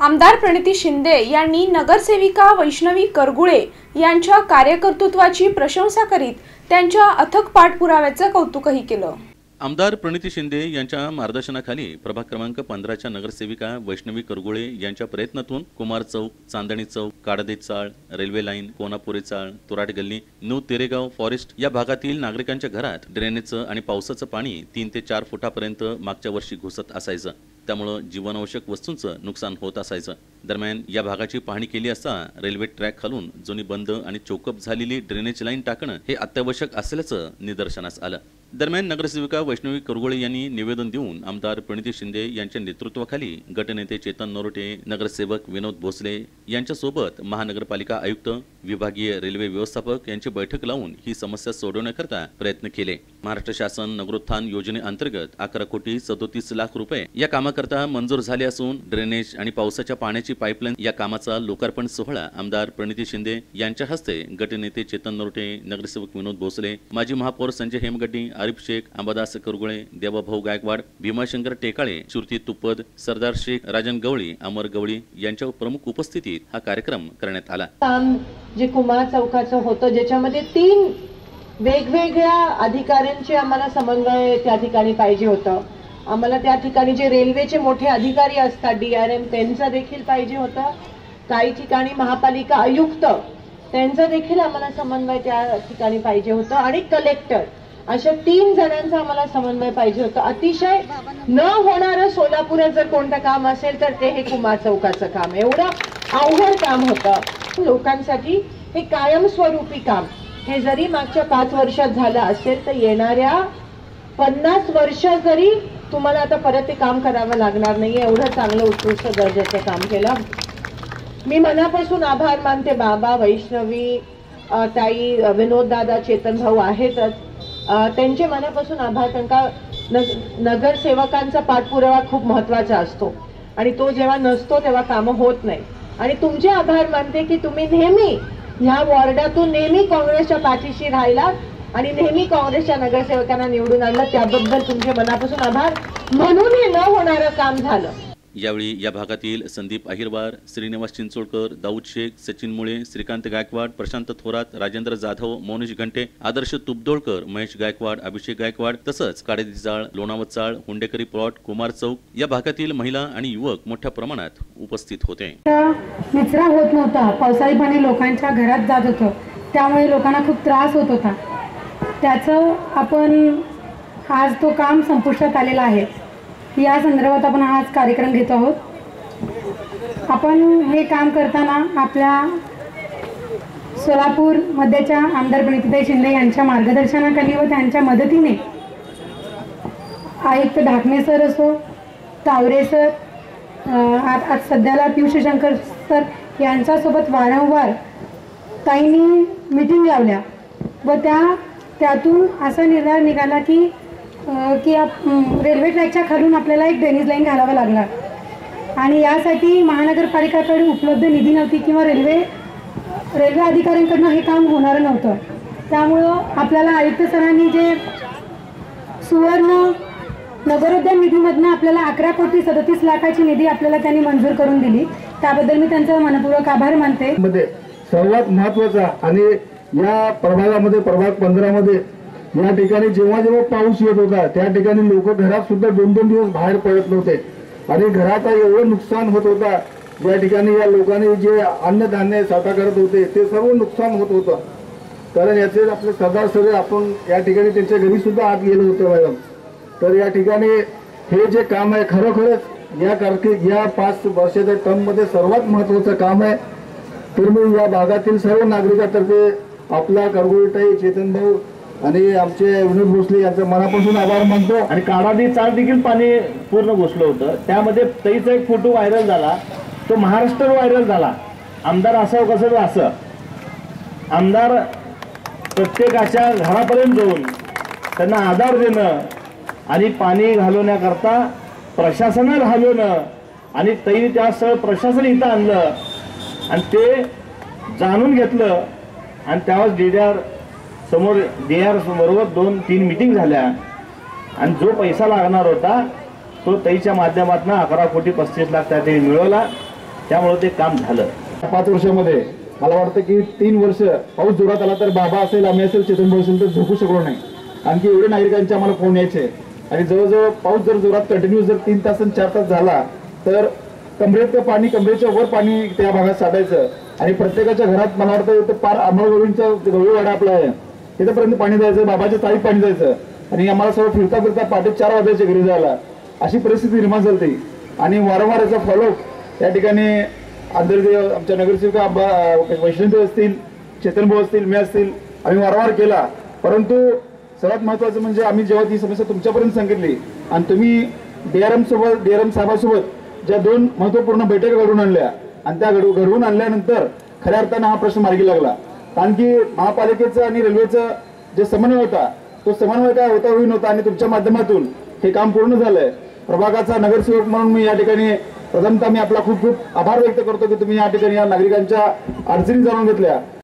आमदार प्रणिती शिंदे यांनी नगरसेविका वैष्णवी करगुळे यांच्या कार्यकर्तृत्वाची प्रशंसा करीत त्यांच्या अथक पाठपुराव्याचं कौतुकही केलं. आमदार प्रणिती शिंदे यांच्या मार्गदर्शनाखाली प्रभाग क्रमांक पंधराच्या नगरसेविका वैष्णवी करगुळे यांच्या प्रयत्नातून कुमार चौक चांदणी चौक काडदे चाळ रेल्वे लाईन कोनापुरे चाळ तुराट गल्ली न्यू तेरेगाव फॉरेस्ट या भागातील नागरिकांच्या घरात ड्रेनेजचं आणि पावसाचं पाणी तीन ते चार फुटापर्यंत मागच्या वर्षी घुसत असायचं. त्यामुळं जीवनावश्यक वस्तूंचं नुकसान होत असायचं. दरम्यान या भागाची पाहणी केली असता रेल्वे ट्रॅक खालून जुनी बंद आणि चोकअप झालेली ड्रेनेज लाईन टाकणं हे अत्यावश्यक असल्याचं निदर्शनास आलं. दरम्यान नगरसेविका वैष्णवी करगोळे यांनी निवेदन देऊन आमदार प्रणिती शिंदे यांच्या नेतृत्वाखाली गटनेते चेतन नरोटे नगरसेवक विनोद भोसले यांच्यासोबत महानगरपालिका आयुक्त विभागीय रेल्वे व्यवस्थापक यांची बैठक लावून ही समस्या सोडवण्याकरता प्रयत्न केले. महाराष्ट्र शासन नगरोत्थान योजनेअंतर्गत अकरा कोटी सदोतीस लाख रुपये या कामाकरता मंजूर झाले असून ड्रेनेज आणि पावसाच्या पाण्याची पाईपलाईन या कामाचा लोकार्पण सोहळा आमदार प्रणिती शिंदे यांच्या हस्ते गटनेते चेतन नरोटे नगरसेवक विनोद भोसले माजी महापौर संजय हेमगड्डी आरिफ शेख अंबादास करगुळे देवाभाऊ गायकवाड भीमाशंकर टेकाळे श्रुती तुपद सरदार शेख राजन गवळी अमर गवळी यांच्या प्रमुख उपस्थितीत हा कार्यक्रम करण्यात आला. जे कुमार चौकाचं होतं ज्याच्यामध्ये तीन वेगवेगळ्या अधिकाऱ्यांचे आम्हाला समन्वय त्या ठिकाणी पाहिजे होतं. आम्हाला त्या ठिकाणी जे रेल्वेचे मोठे अधिकारी असतात डी आर एम त्यांचं देखील पाहिजे होतं. काही ठिकाणी महापालिका आयुक्त त्यांचं देखील आम्हाला समन्वय त्या ठिकाणी पाहिजे होतं. आणि कलेक्टर अशा तीन जणांचा आम्हाला समन्वय पाहिजे होतं. अतिशय न होणारं सोलापुरात जर कोणतं काम असेल तर ते हे कुमार चौकाचं काम. एवढं अवघड काम होतं. लोकांसाठी हे कायमस्वरूपी काम. हे जरी मागच्या पाच वर्षात झालं असेल तर येणाऱ्या पन्नास वर्ष जरी तुम्हाला आता परत ते काम करावं लागणार नाही एवढं चांगलं उत्कृष्ट दर्जाचं काम केलं. मी मनापासून आभार मानते बाबा वैष्णवी ताई विनोद दादा चेतन भाऊ आहेतच. त्यांचे मनापासून आभार कारण का नग- नगरसेवकांचा पाठपुरावा खूप महत्त्वाचा असतो. आणि तो जेव्हा नसतो तेव्हा कामं होत नाही. आणि तुमचे आभार मानते की तुम्ही नेहमी ह्या वॉर्डातून नेहमी काँग्रेसच्या पाठीशी राहिला आणि नेहमी काँग्रेसच्या नगरसेवकांना निवडून आणलं. त्याबद्दल तुमचे मनापासून आभार. म्हणून हे न होणारं काम झालं. यावेळी या भागातील संदीप अहिरवार श्रीनिवास चिंचोळकर दाऊद शेख सचिन मुळे श्रीकांत गायकवाड प्रशांत थोरात राजेंद्र जाधव मोनिश घंटे आदर्श तुपदोळकर महेश गायकवाड अभिषेक गायकवाड तसंच काडेदी लोणावचाळ लोणावत चाळ हुंडेकरी प्लॉट कुमार चौक या भागातील महिला आणि युवक मोठ्या प्रमाणात उपस्थित होते. निचरा होत नव्हता. पावसाळी पाणी लोकांच्या घरात जात होतं. त्यामुळे लोकांना खूप त्रास होत होता. त्याचं आपण आज तो काम संपुष्टात आलेला आहे. या संदर्भात आपण आज कार्यक्रम घेत आहोत. आपण हे काम करताना आपल्या सोलापूर मध्येच्या आमदार प्रणितीताई शिंदे यांच्या मार्गदर्शनाखाली व त्यांच्या मदतीने आयुक्त ढाकणे सर असो तावरे सर आज आज सध्याला पियुष शंकर सर यांच्यासोबत वारंवार ताईंनी मिटिंग लावल्या व त्या त्यातून असा निर्धार निघाला की की आप- रेल्वे ट्रॅकच्या खालून आपल्याला एक ड्रेनेज लाईन घालावा लागणार. आणि यासाठी महानगरपालिकाकडे उपलब्ध निधी नव्हती किंवा रेल्वे रेल्वे अधिकाऱ्यांकडनं हे काम होणारं नव्हतं. त्यामुळं आपल्याला आयुक्त सरांनी जे सुवर्ण नगरोद्यान निधीमधनं आपल्याला अकरा कोटी सदतीस लाखाची निधी आपल्याला त्यांनी मंजूर करून दिली. त्याबद्दल मी त्यांचा मनपूर्वक आभार मानते. मध्ये सर्वात महत्त्वाचा आणि या प्रभागामध्ये प्रभाग पंधरामध्ये या ठिकाणी जेव्हा जेव्हा पाऊस येत होता त्या ठिकाणी लोक घरात सुद्धा दोन दोन दिवस बाहेर पडत नव्हते. आणि घराचा एवढं नुकसान होत होता या ठिकाणी या लोकांनी जे अन्नधान्य साठा करत होते ते सर्व नुकसान होत होतं. कारण याचे आपले सरदार सर आपण या ठिकाणी त्यांच्या घरी सुद्धा आत गेलो होतो मॅडम. तर या ठिकाणी हे जे काम आहे खरोखरच या कारकीर्द या पाच वर्षाच्या टर्ममध्ये सर्वात महत्वाचं काम आहे. तर मी या भागातील सर्व नागरिकातर्फे आपला करगोळीताई चेतनभाऊ आणि आमचे विनोद भोसले यांचा मनापासून आभार मानतो. आणि काढादी चार देखील पाणी पूर्ण घुसलं होतं. त्यामध्ये तईचा एक फोटो व्हायरल झाला. तो महाराष्ट्र व्हायरल झाला. आमदार असावं कसं असं. आमदार प्रत्येकाच्या घरापर्यंत जाऊन त्यांना आधार देणं आणि पाणी घालवण्याकरता प्रशासनाला घालवणं आणि तई त्या स्थळ प्रशासन इथं आणलं. आणि ते जाणून घेतलं. आणि त्यावेळेस डी आर समोर डी आर बरोबर दोन तीन मिटिंग झाल्या. आणि जो पैसा लागणार होता तो तईच्या माध्यमातून अकरा कोटी पस्तीस लाख त्या मिळवला. त्यामुळं ते काम झालं. पाच वर्षामध्ये मला वाटतं की तीन वर्ष पाऊस जोरात आला तर बाबा असेल आम्ही असेल चेतन भाऊ असेल तर झोपू शकलो नाही. आणखी एवढे नागरिकांचे आम्हाला फोन यायचे. आणि जवळजवळ पाऊस जर जोरात कंटिन्यू जर तीन तास आणि चार तास झाला तर कमरेत पाणी कमरेच्या वर पाणी त्या भागात साठायचं. आणि प्रत्येकाच्या घरात मला वाटतं पार अंमळगडींचा गवळीवाडा आपला आहे. तिथपर्यंत पाणी जायचं बाबाच्या ताईत पाणी जायचं. आणि आम्हाला सर्व फिरता फिरता पहाटे चार वाजायचे घरी जायला. अशी परिस्थिती निर्माण झाली. आणि वारंवार याचा फॉलोअप या ठिकाणी आंतरदेव आमच्या नगरसेविका वैष्णवदेव असतील चेतनभाऊ असतील मी असतील आम्ही वारंवार केला. परंतु सर्वात महत्वाचं म्हणजे आम्ही जेव्हा ती समस्या तुमच्यापर्यंत सांगितली आणि तुम्ही डीआरएम सोबत डीआरएम साहेबासोबत ज्या दोन महत्त्वपूर्ण बैठका घडवून आणल्या आणि त्या घडू घडवून आणल्यानंतर खऱ्या अर्थानं हा प्रश्न मार्गी लागला. कारण की महापालिकेचं आणि रेल्वेचं जे समन्वय होता तो समन्वय काय होता होई नव्हता. आणि तुमच्या माध्यमातून हे काम पूर्ण झालंय. प्रभागाचा नगरसेवक म्हणून मी या ठिकाणी प्रथमतः मी आपला खूप खूप आभार व्यक्त करतो की तुम्ही या ठिकाणी या नागरिकांच्या अडचणी जाणून घेतल्या.